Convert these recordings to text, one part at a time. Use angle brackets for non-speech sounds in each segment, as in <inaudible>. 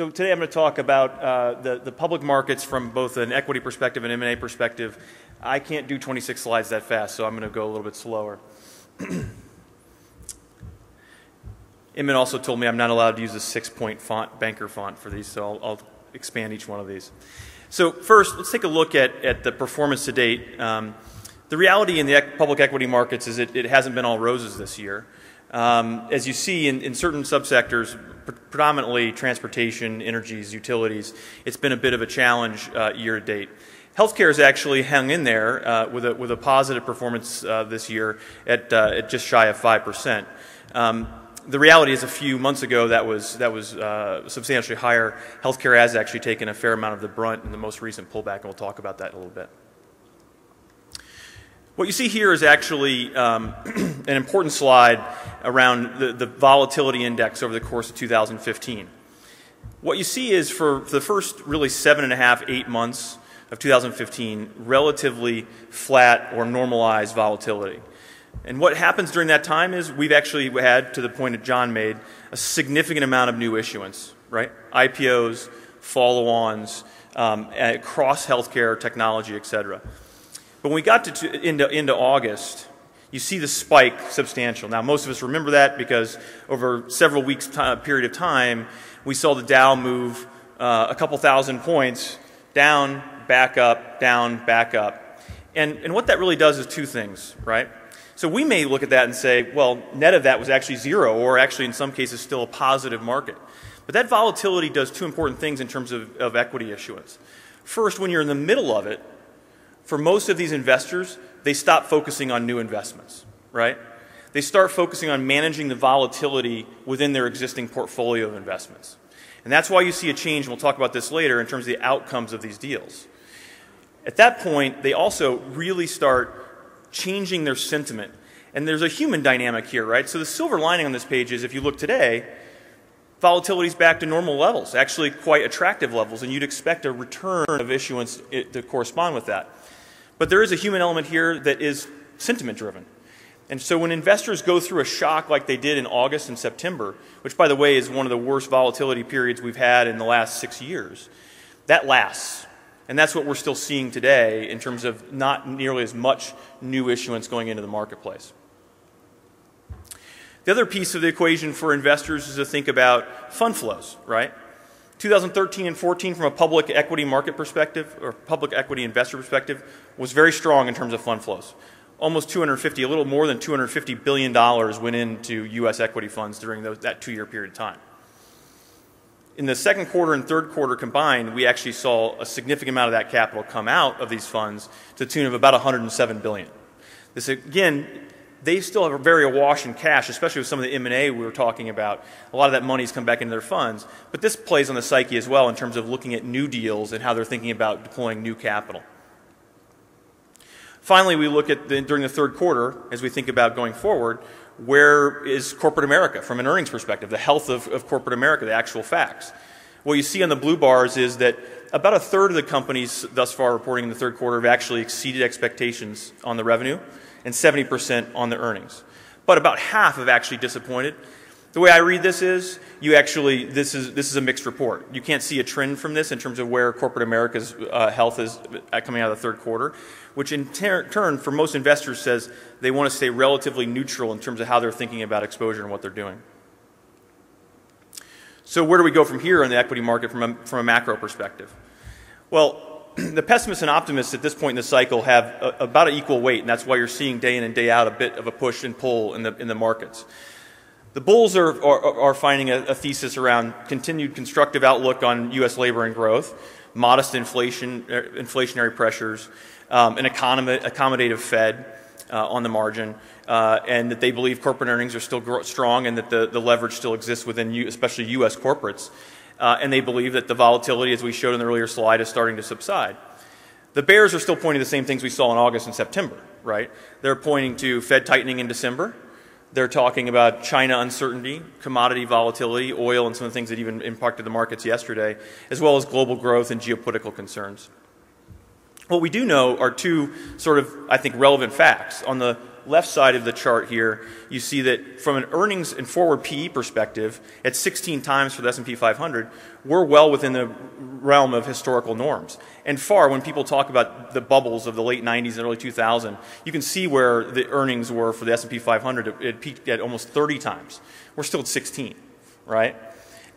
So today I'm going to talk about uh, the, the public markets from both an equity perspective and M&A perspective. I can't do 26 slides that fast, so I'm going to go a little bit slower. <clears throat> Inman also told me I'm not allowed to use a six-point font, banker font for these, so I'll, I'll, expand each one of these. So first, let's take a look at, at the performance to date. Um, the reality in the public equity markets is it, it hasn't been all roses this year. Um, as you see in, in certain subsectors, predominantly transportation, energies, utilities, it's been a bit of a challenge uh, year to date. Healthcare has actually hung in there uh, with, a, with a positive performance uh, this year at, uh, at just shy of 5%. Um, the reality is a few months ago that was, that was uh, substantially higher. Healthcare has actually taken a fair amount of the brunt in the most recent pullback, and we'll talk about that in a little bit. What you see here is actually um, <clears throat> an important slide around the, the, volatility index over the course of 2015. What you see is for, the first really seven and a half, eight months of 2015, relatively flat or normalized volatility. And what happens during that time is we've actually had, to the point that John made, a significant amount of new issuance, right? IPOs, follow-ons, um, across healthcare, technology, et cetera. But when we got to, into, into August, you see the spike substantial. Now, most of us remember that because over several weeks' period of time, we saw the Dow move uh, a couple thousand points down, back up, down, back up. And, and what that really does is two things, right? So we may look at that and say, well, net of that was actually zero, or actually in some cases still a positive market. But that volatility does two important things in terms of, of equity issuance. First, when you're in the middle of it, for most of these investors, they stop focusing on new investments, right? They start focusing on managing the volatility within their existing portfolio of investments. And that's why you see a change, and we'll talk about this later, in terms of the outcomes of these deals. At that point, they also really start changing their sentiment. And there's a human dynamic here, right? So the silver lining on this page is if you look today, volatility is back to normal levels, actually quite attractive levels, and you'd expect a return of issuance to correspond with that. But there is a human element here that is sentiment driven. And so when investors go through a shock like they did in August and September, which by the way is one of the worst volatility periods we've had in the last six years, that lasts. And that's what we're still seeing today in terms of not nearly as much new issuance going into the marketplace. The other piece of the equation for investors is to think about fund flows, right? 2013 and 14 from a public equity market perspective or public equity investor perspective was very strong in terms of fund flows. Almost 250, a little more than 250 billion dollars went into U.S. equity funds during those, that two-year period of time. In the second quarter and third quarter combined, we actually saw a significant amount of that capital come out of these funds to the tune of about 107 billion. This again they still are very awash in cash, especially with some of the M&A we were talking about. A lot of that money's come back into their funds. But this plays on the psyche as well in terms of looking at new deals and how they're thinking about deploying new capital. Finally, we look at the, during the third quarter, as we think about going forward, where is corporate America from an earnings perspective, the health of, of corporate America, the actual facts. What you see on the blue bars is that about a third of the companies thus far reporting in the third quarter have actually exceeded expectations on the revenue and 70% on the earnings. But about half have actually disappointed. The way I read this is you actually this is this is a mixed report. You can't see a trend from this in terms of where corporate America's uh, health is uh, coming out of the third quarter, which in turn for most investors says they want to stay relatively neutral in terms of how they're thinking about exposure and what they're doing. So where do we go from here in the equity market from a, from a macro perspective? Well, <clears throat> the pessimists and optimists at this point in the cycle have a, about an equal weight, and that's why you're seeing day in and day out a bit of a push and pull in the, in the markets. The bulls are, are, are finding a, a, thesis around continued constructive outlook on U.S. labor and growth, modest inflation, er, inflationary pressures, um, an accommodative Fed uh, on the margin, uh, and that they believe corporate earnings are still strong and that the, the leverage still exists within, U, especially U.S. corporates uh, and they believe that the volatility, as we showed in the earlier slide, is starting to subside. The bears are still pointing to the same things we saw in August and September, right? They're pointing to Fed tightening in December. They're talking about China uncertainty, commodity volatility, oil, and some of the things that even impacted the markets yesterday, as well as global growth and geopolitical concerns. What we do know are two sort of, I think, relevant facts. On the left side of the chart here, you see that from an earnings and forward PE perspective, at 16 times for the S&P 500, we're well within the realm of historical norms. And far, when people talk about the bubbles of the late 90s and early 2000, you can see where the earnings were for the S&P 500. It peaked at almost 30 times. We're still at 16, right?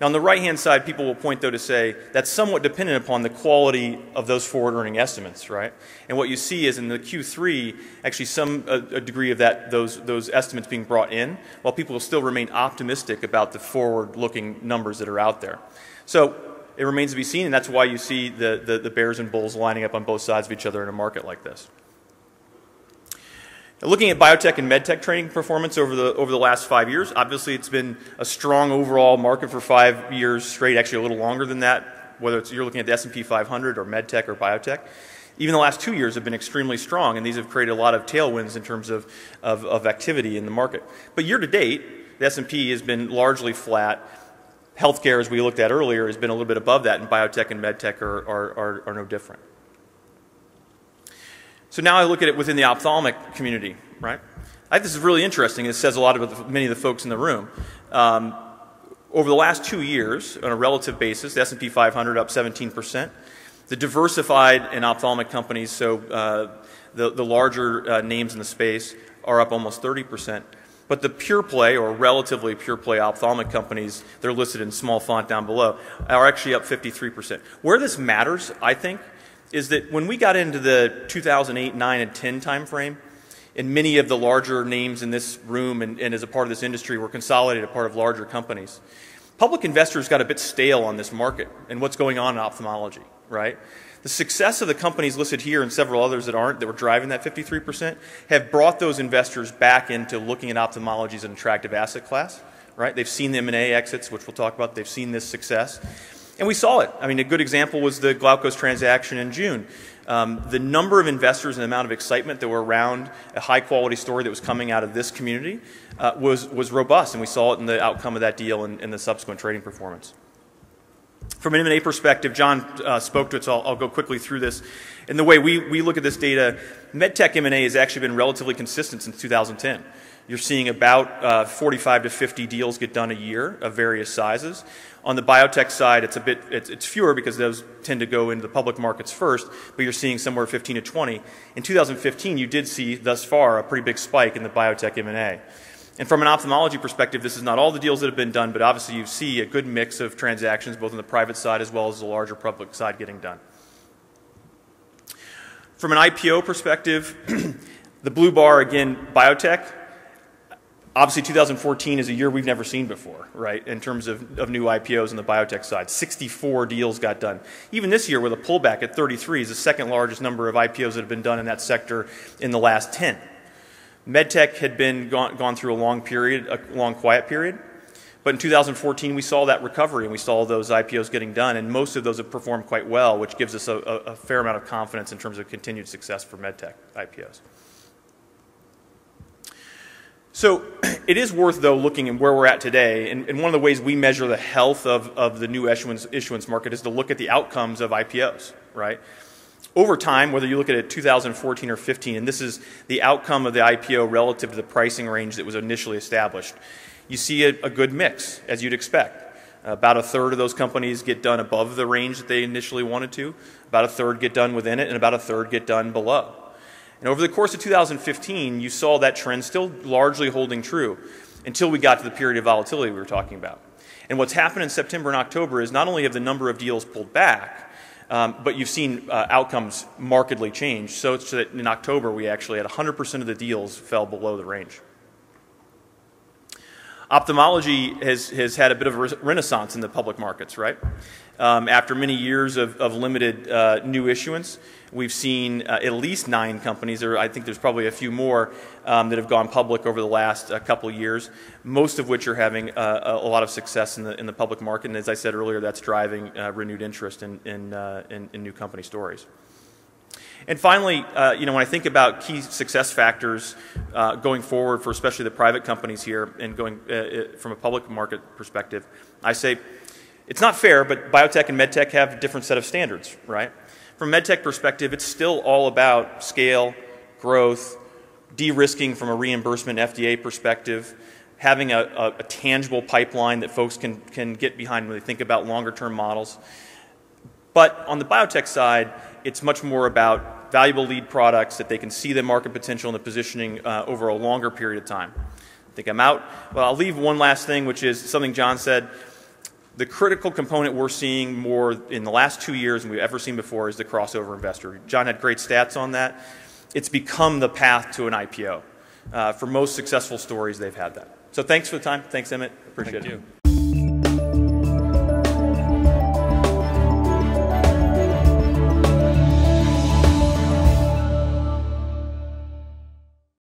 Now, on the right hand side, people will point, though, to say that's somewhat dependent upon the quality of those forward earning estimates, right? And what you see is in the Q3, actually, some a, a degree of that, those, those estimates being brought in, while people will still remain optimistic about the forward looking numbers that are out there. So, it remains to be seen, and that's why you see the, the, the bears and bulls lining up on both sides of each other in a market like this. Looking at biotech and medtech trading performance over the, over the last five years, obviously it's been a strong overall market for five years straight, actually a little longer than that, whether it's, you're looking at the S&P 500 or medtech or biotech. Even the last two years have been extremely strong, and these have created a lot of tailwinds in terms of, of, of activity in the market. But year to date, the S&P has been largely flat. Healthcare, as we looked at earlier, has been a little bit above that, and biotech and medtech are, are, are, are no different. So now I look at it within the ophthalmic community, right? I think this is really interesting. It says a lot about the, many of the folks in the room. Um, over the last two years, on a relative basis, the S&P 500 up 17%. The diversified and ophthalmic companies, so uh, the, the larger uh, names in the space, are up almost 30%. But the pure play or relatively pure play ophthalmic companies, they're listed in small font down below, are actually up 53%. Where this matters, I think, is that when we got into the 2008, 9, and 10 timeframe, and many of the larger names in this room and, and as a part of this industry were consolidated, a part of larger companies, public investors got a bit stale on this market and what's going on in ophthalmology, right? The success of the companies listed here and several others that aren't, that were driving that 53%, have brought those investors back into looking at ophthalmology as an attractive asset class, right? They've seen the M&A exits, which we'll talk about. They've seen this success. And we saw it. I mean, a good example was the Glaukos transaction in June. Um, the number of investors and the amount of excitement that were around a high quality story that was coming out of this community uh, was, was robust, and we saw it in the outcome of that deal and, and the subsequent trading performance. From an M&A perspective, John uh, spoke to it, so I'll, I'll, go quickly through this. In the way we, we look at this data, MedTech M&A has actually been relatively consistent since 2010. You're seeing about uh, 45 to 50 deals get done a year of various sizes. On the biotech side, it's a bit it's, it's, fewer because those tend to go into the public markets first, but you're seeing somewhere 15 to 20. In 2015, you did see thus far a pretty big spike in the biotech M&A. And from an ophthalmology perspective, this is not all the deals that have been done, but obviously you see a good mix of transactions both on the private side as well as the larger public side getting done. From an IPO perspective, <clears throat> the blue bar again, biotech, Obviously, 2014 is a year we've never seen before, right, in terms of, of new IPOs on the biotech side. 64 deals got done. Even this year, with a pullback at 33, is the second largest number of IPOs that have been done in that sector in the last 10. MedTech had been gone, gone through a long period, a long quiet period. But in 2014, we saw that recovery and we saw those IPOs getting done, and most of those have performed quite well, which gives us a, a, fair amount of confidence in terms of continued success for MedTech IPOs. So <clears throat> it is worth, though, looking at where we're at today. And, and, one of the ways we measure the health of, of the new issuance, issuance market is to look at the outcomes of IPOs, right? Over time, whether you look at it 2014 or 15, and this is the outcome of the IPO relative to the pricing range that was initially established, you see a, a good mix, as you'd expect. About a third of those companies get done above the range that they initially wanted to, about a third get done within it, and about a third get done below. And over the course of 2015, you saw that trend still largely holding true until we got to the period of volatility we were talking about. And what's happened in September and October is not only have the number of deals pulled back, um, but you've seen uh, outcomes markedly change. So it's that in October we actually had 100% of the deals fell below the range. Ophthalmology has, has had a bit of a renaissance in the public markets, right? Um, after many years of, of limited uh, new issuance, we've seen uh, at least nine companies, or I think there's probably a few more, um, that have gone public over the last uh, couple years, most of which are having uh, a, lot of success in the, in the public market. And as I said earlier, that's driving uh, renewed interest in, in, uh, in, in, new company stories. And finally, uh, you know, when I think about key success factors uh, going forward for especially the private companies here and going uh, from a public market perspective, I say it's not fair, but biotech and medtech have a different set of standards, right? From medtech perspective, it's still all about scale, growth, de-risking from a reimbursement FDA perspective, having a, a, a, tangible pipeline that folks can, can get behind when they think about longer term models. But on the biotech side, it's much more about valuable lead products that they can see the market potential and the positioning uh, over a longer period of time. I think I'm out. Well, I'll leave one last thing, which is something John said. The critical component we're seeing more in the last two years than we've ever seen before is the crossover investor. John had great stats on that. It's become the path to an IPO. Uh, for most successful stories, they've had that. So thanks for the time. Thanks, Emmett. Appreciate Thank it. You.